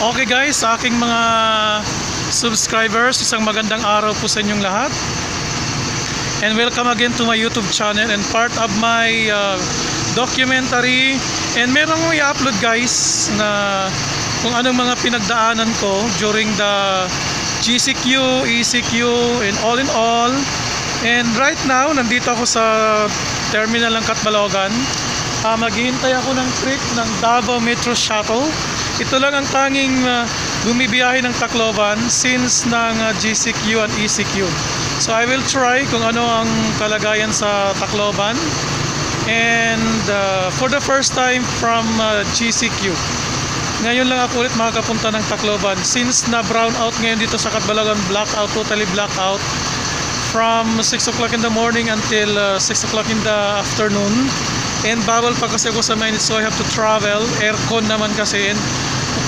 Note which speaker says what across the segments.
Speaker 1: Okay guys, sa aking mga subscribers, isang magandang araw po sa inyong lahat. And welcome again to my YouTube channel and part of my uh, documentary. And meron ko i-upload guys na kung anong mga pinagdaanan ko during the GCQ, ECQ, and all in all. And right now, nandito ako sa terminal ng Katbalogan. Uh, maghihintay ako ng trip ng Davao Metro Shuttle. Ito lang ang tanging uh, bumibiyahe ng Tacloban since ng uh, GCQ and ECQ. So I will try kung ano ang kalagayan sa Tacloban. And uh, for the first time from uh, GCQ. Ngayon lang ako ulit makakapunta ng Tacloban since na brown out ngayon dito sa Katbalogan, blackout, totally blackout from 6 o'clock in the morning until uh, 6 o'clock in the afternoon. And bawal pa kasi ako sa Maynit so I have to travel. Aircon naman kasi. And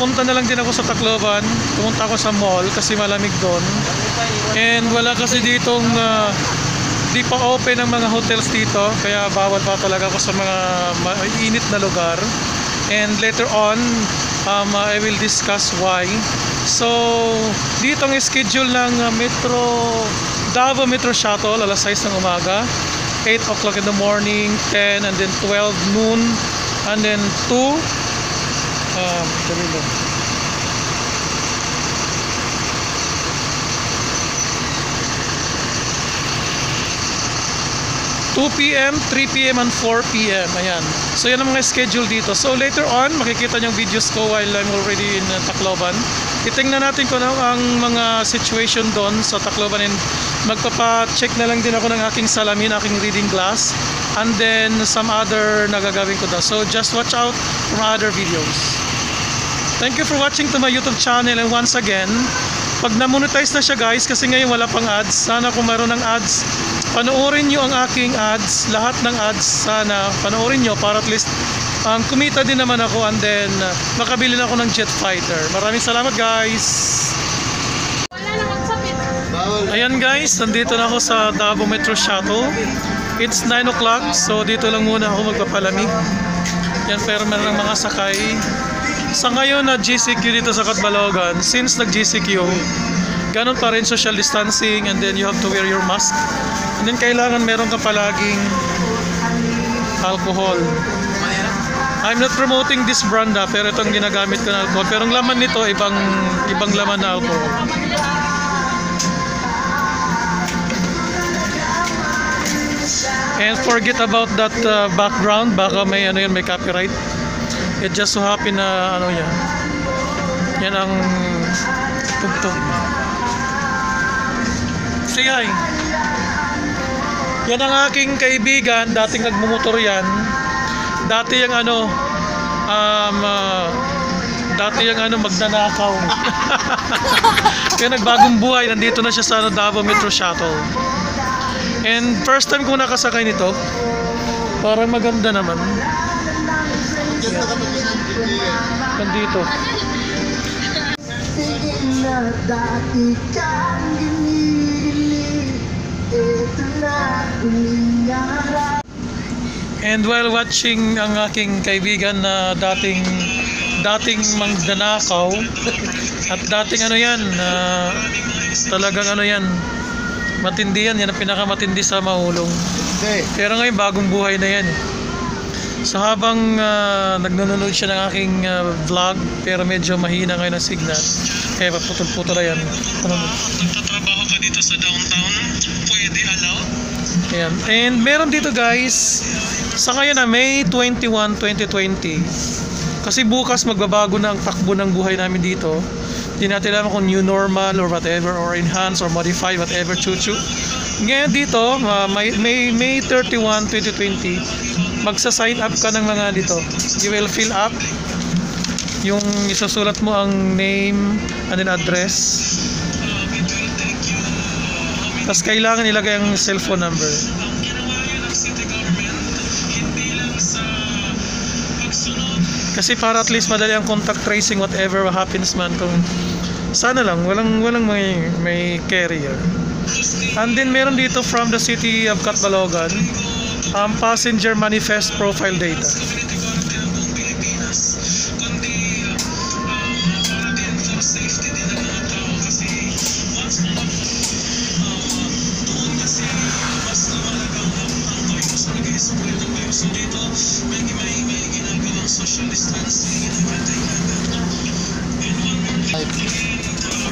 Speaker 1: pupunta na lang din ako sa Tacloban. Pumunta ako sa mall kasi malamig doon. And wala kasi ditong uh, di pa open ang mga hotels dito. Kaya bawal pa talaga ako sa mga mainit na lugar. And later on, um, I will discuss why. So, dito ang schedule ng uh, Metro Davao Metro Shuttle alas 6 ng umaga 8 o'clock in the morning 10 and then 12 noon and then 2 um, dali lang. Two p.m., 3 p.m. and 4 p.m. Ayan. So yan ang mga schedule dito. So later on, makikita niyo yung videos ko while I'm already in uh, Tacloban. Titingnan natin kung ano ang mga situation doon sa Tacloban and magpapa-check na lang din ako ng aking salamin, aking reading glass and then some other nagagawin ko doon. So just watch out my other videos. Thank you for watching to my YouTube channel and once again, pag na-monetize na siya guys kasi ngayon wala pang ads, sana kung meron ng ads, panoorin nyo ang aking ads, lahat ng ads sana panoorin nyo para at least um, kumita din naman ako and then uh, makabili na ako ng jet fighter. Maraming salamat guys! Ayan guys, nandito na ako sa Davao Metro Shuttle. It's 9 o'clock, so dito lang muna ako magpapalamig. Yan, pero meron ng mga sakay. Sa ngayon na GCQ dito sa Katbalogan, since nag-GCQ, ganun pa rin social distancing and then you have to wear your mask. And then kailangan meron ka palaging alcohol. I'm not promoting this brand ah, pero itong ginagamit ko na alcohol. Pero ang laman nito, ibang, ibang laman na alcohol. And forget about that uh, background, baka may ano yun, may copyright. It just so happen na ano yan. Yan ang tugtog. Say hi. Yan ang aking kaibigan, dating nagmumotor yan. Dati yung ano, um, uh, dati yung ano, magnanakaw. Kaya nagbagong buhay, nandito na siya sa ano, Davao Metro Shuttle. And first time ko nakasakay nito, parang maganda naman. Yan. Nandito.
Speaker 2: Tingin na dati kang ginigilig Ito na umingarap
Speaker 1: And while watching ang aking kaibigan na dating dating magdanakaw at dating ano yan na talagang ano yan matindi yan yan ang pinakamatindi sa mahulong.
Speaker 2: Hindi.
Speaker 1: Pero ngayon bagong buhay na yan so habang uh, nagnunood siya ng aking ah, vlog pero medyo mahina ngayon ang signal kaya paputol-putol na yan ano Nagtatrabaho ka dito sa downtown pwede allow Ayan. And meron dito guys, sa ngayon na May 21, 2020, kasi bukas magbabago na ang takbo ng buhay namin dito. Hindi natin alam kung new normal or whatever, or enhance or modify, whatever, chuchu. Ngayon dito, uh, May, May, May 31, 2020, magsa-sign up ka ng mga dito. You will fill up yung isusulat mo ang name and then address tapos kailangan ilagay ang cellphone number. Kasi para at least madali ang contact tracing whatever happens man kung sana lang walang walang may may carrier. And then meron dito from the city of Catbalogan ang passenger manifest profile data.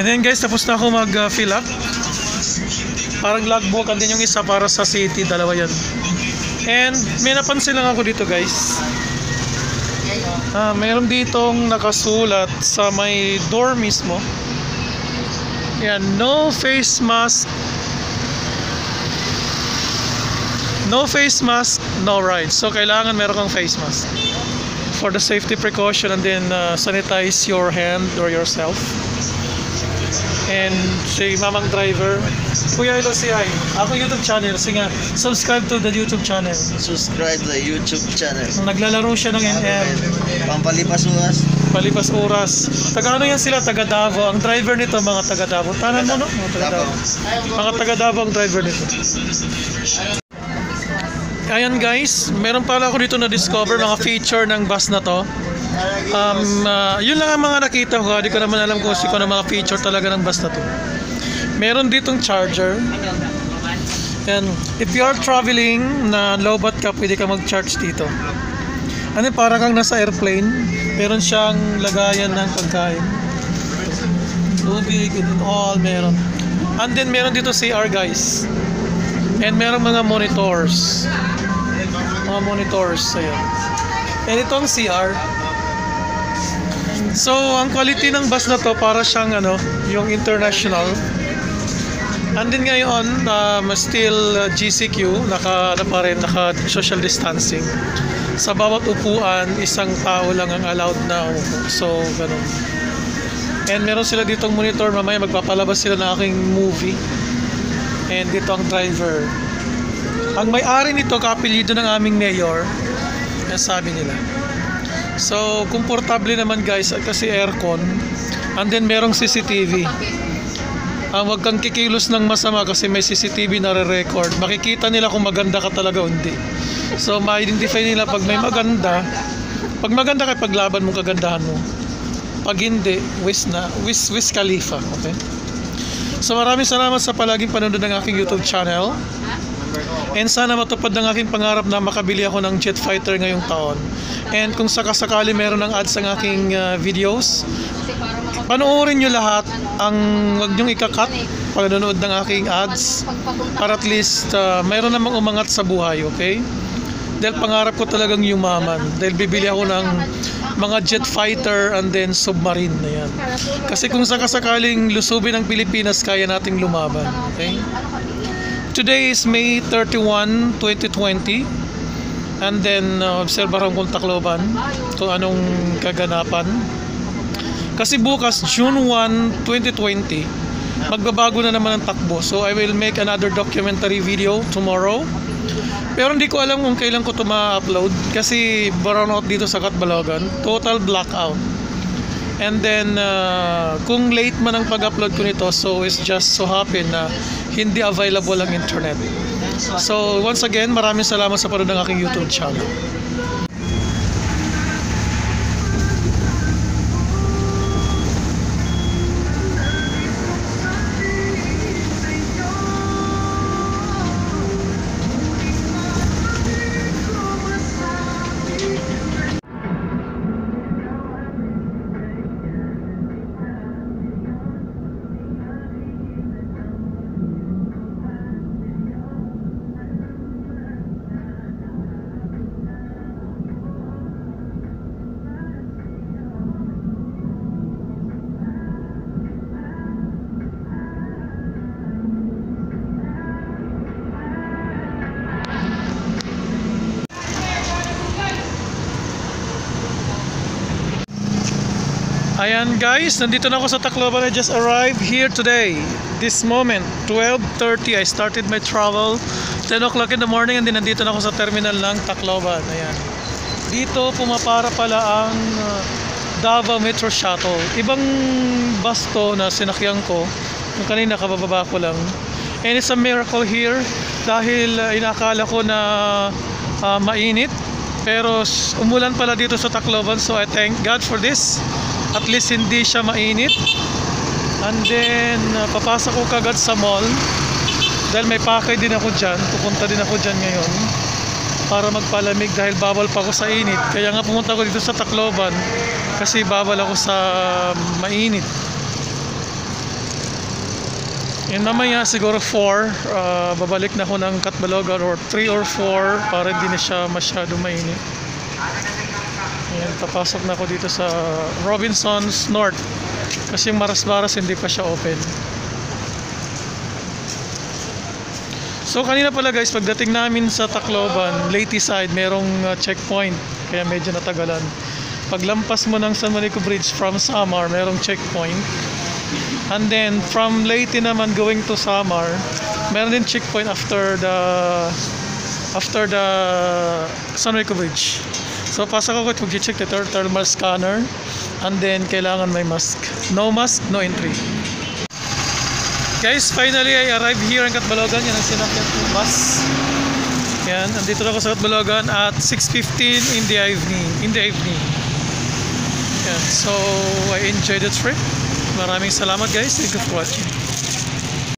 Speaker 1: And then guys, tapos na ako mag-fill uh, up. Parang logbook, and then yung isa para sa city, dalawa yan. And may napansin lang ako dito guys. Ah, meron ditong nakasulat sa may door mismo. Yan, no face mask. No face mask, no ride. So kailangan meron kang face mask. For the safety precaution and then uh, sanitize your hand or yourself. And si mamang driver, Kuya Ilo si Ay, ako YouTube channel, sige nga, subscribe to the YouTube channel.
Speaker 2: Subscribe the YouTube channel.
Speaker 1: Naglalaro siya ng NM.
Speaker 2: Pampalipas ulas.
Speaker 1: Palipas oras. Taga ano yan sila? Taga Davao. Ang driver nito, mga taga Davao. Tanan mo, no? Mga taga Davao. Mga taga Davao ang driver nito. Ayan guys, meron pala ako dito na discover mga feature ng bus na to. Um, ah, yun lang ang mga nakita ko. Hindi ko naman alam kung sino ng mga feature talaga ng bus na to. Meron ditong charger. And if you are traveling na lowbat ka, pwede ka mag-charge dito. Ano para kang nasa airplane. Meron siyang lagayan ng pagkain. Tubig and all meron. And then meron dito CR guys. And meron mga monitors. Mga monitors. Ayan. And ito ang CR. So, ang quality ng bus na to para siyang ano, yung international. And then ngayon, um, still uh, GCQ, naka, ano pa rin, naka social distancing. Sa bawat upuan, isang tao lang ang allowed na umupo. So, ganun. And meron sila ditong monitor, mamaya magpapalabas sila ng aking movie. And dito ang driver. Ang may-ari nito, kapilido ng aming mayor, sabi nila. So, komportable naman guys kasi aircon. And then merong CCTV. Ah, wag kang kikilos ng masama kasi may CCTV na re-record. Makikita nila kung maganda ka talaga o hindi. So, ma-identify nila pag may maganda. Pag maganda ka, paglaban mo kagandahan mo. Pag hindi, wish na, wish, wish Khalifa. Okay? So, maraming salamat sa palaging panonood ng aking YouTube channel. And sana matupad ng aking pangarap na makabili ako ng jet fighter ngayong taon. And kung sakasakali meron ng ads ang aking uh, videos, panoorin nyo lahat ang wag nyong ikakat pag nanonood ng aking ads para at least uh, mayroon namang umangat sa buhay, okay? Dahil pangarap ko talagang yumaman. Dahil bibili ako ng mga jet fighter and then submarine na yan. Kasi kung sakasakaling lusubin ang Pilipinas, kaya nating lumaban, okay? Today is May 31, 2020. And then, uh, obserbahan kong Tacloban kung anong kaganapan. Kasi bukas, June 1, 2020, magbabago na naman ang takbo. So, I will make another documentary video tomorrow. Pero hindi ko alam kung kailan ko ito ma-upload kasi brownout dito sa Katbalogan. Total blackout. And then, uh, kung late man ang pag-upload ko nito, so it's just so happen na hindi available ang internet. So, once again, maraming salamat sa panood ng aking YouTube channel. Ayan guys, nandito na ako sa Tacloban. I just arrived here today. This moment, 12.30, I started my travel. 10 o'clock in the morning and then nandito na ako sa terminal ng Tacloban. Ayan. Dito pumapara pala ang uh, Davao Metro Shuttle. Ibang bus to na sinakyan ko. Yung kanina kabababa ko lang. And it's a miracle here dahil uh, inakala ko na uh, mainit. Pero umulan pala dito sa Tacloban so I thank God for this. At least hindi siya mainit. And then uh, papasok ko kagad sa mall dahil may pakay din ako dyan. Pupunta din ako dyan ngayon para magpalamig dahil bawal pa ako sa init. Kaya nga pumunta ako dito sa Tacloban Kasi babal ako sa mainit. And mamaya siguro 4, ah, babalik na ako ng Katbalogan or 3 or 4 para hindi na siya masyado mainit. Papasok na ako dito sa Robinsons North. Kasi yung Maras-Maras hindi pa siya open. So kanina pala guys, pagdating namin sa Tacloban, Leyte side, merong uh, checkpoint. Kaya medyo natagalan. Paglampas mo ng San Manico Bridge from Samar, merong checkpoint. And then from Leyte naman going to Samar, meron din checkpoint after the after the San Manico Bridge. So pasok ako at mag-check the thermal scanner and then kailangan may mask. No mask, no entry. Guys, finally I arrived here in Katbalogan. Yan ang sinakyan ko bus. Yan, andito ako sa Katbalogan at 6.15 in the evening. In the evening. Yan, so I enjoyed the trip. Maraming salamat guys. Thank you for watching.